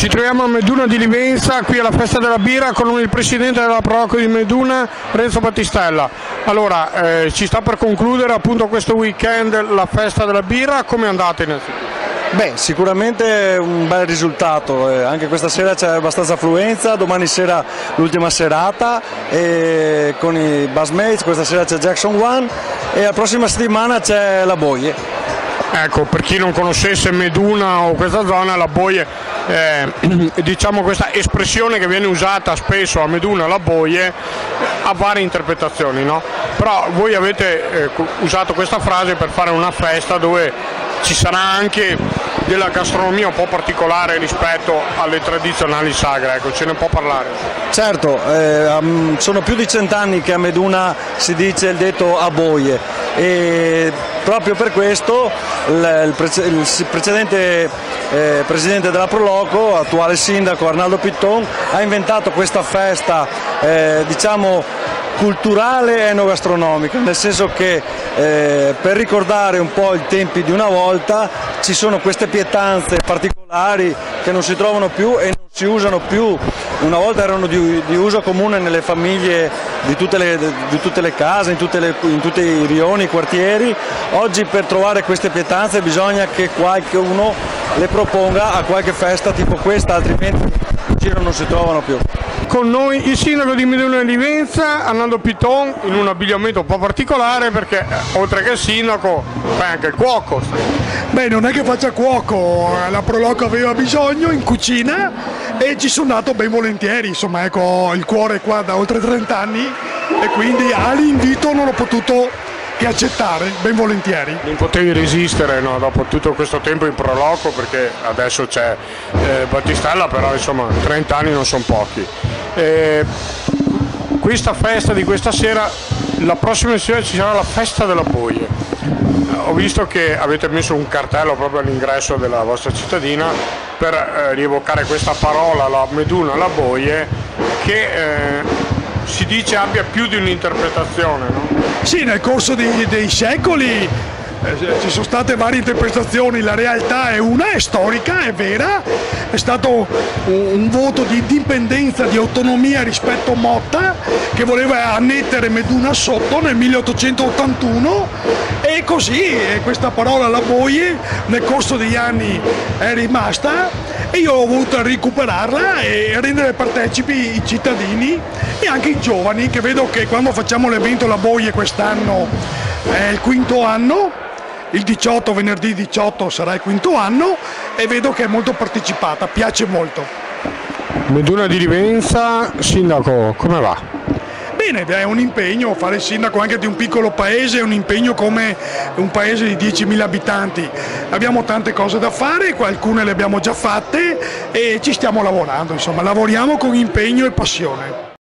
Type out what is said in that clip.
Ci troviamo a Meduna di Livenza, qui alla festa della birra con il presidente della Proco di Meduna, Renzo Battistella. Allora, eh, ci sta per concludere appunto questo weekend la festa della birra, come andate innanzitutto? Beh, sicuramente un bel risultato, eh, anche questa sera c'è abbastanza affluenza, domani sera l'ultima serata e con i Bassmates, questa sera c'è Jackson One e la prossima settimana c'è la Boie. Ecco, per chi non conoscesse Meduna o questa zona, la boie, eh, diciamo questa espressione che viene usata spesso a Meduna, la boie, ha varie interpretazioni, no? Però voi avete eh, usato questa frase per fare una festa dove ci sarà anche della gastronomia un po' particolare rispetto alle tradizionali sagre, ecco, ce ne può parlare? Certo, eh, sono più di cent'anni che a Meduna si dice il detto a boie e proprio per questo il, precedente eh, presidente della Proloco, attuale sindaco Arnaldo Pitton, ha inventato questa festa eh, diciamo culturale e enogastronomica, nel senso che eh, per ricordare un po' i tempi di una volta ci sono queste pietanze particolari che non si trovano più e non si usano più, una volta erano di, di uso comune nelle famiglie di tutte le, di tutte le case, in, tutte le, in, tutti i rioni, i quartieri, oggi per trovare queste pietanze bisogna che qualcuno le proponga a qualche festa tipo questa, altrimenti in giro non si trovano più con noi il sindaco di Meduna di Venza, Arnaldo Piton, in un abbigliamento un po' particolare perché eh, oltre che il sindaco fai anche il cuoco. Beh, non è che faccia cuoco, la Proloco aveva bisogno in cucina e ci sono andato ben volentieri, insomma ecco il cuore qua da oltre 30 anni e quindi all'invito non ho potuto che accettare, ben volentieri. Non potevi resistere no, dopo tutto questo tempo in proloco perché adesso c'è eh, Battistella, però insomma 30 anni non sono pochi. Eh, questa festa di questa sera, la prossima sera ci sarà la festa della boie. Ho visto che avete messo un cartello proprio all'ingresso della vostra cittadina per eh, rievocare questa parola, la meduna, la boie, che eh, si dice abbia più di un'interpretazione. No? Sì, nel corso dei, dei secoli ci sono state varie interpretazioni, la realtà è una, è storica, è vera, è stato un, un voto di indipendenza, di autonomia rispetto a Motta che voleva annettere Meduna sotto nel 1881 e così questa parola la boie nel corso degli anni è rimasta. E io ho voluto recuperarla e rendere partecipi i cittadini e anche i giovani che vedo che quando facciamo l'evento La Boie quest'anno è il quinto anno il 18, venerdì 18 sarà il quinto anno e vedo che è molto partecipata, piace molto. Meduna di Rivenza, sindaco, come va? Bene, è un impegno, fare il sindaco anche di un piccolo paese è un impegno come un paese di 10.000 abitanti. Abbiamo tante cose da fare, alcune le abbiamo già fatte e ci stiamo lavorando, insomma, lavoriamo con impegno e passione.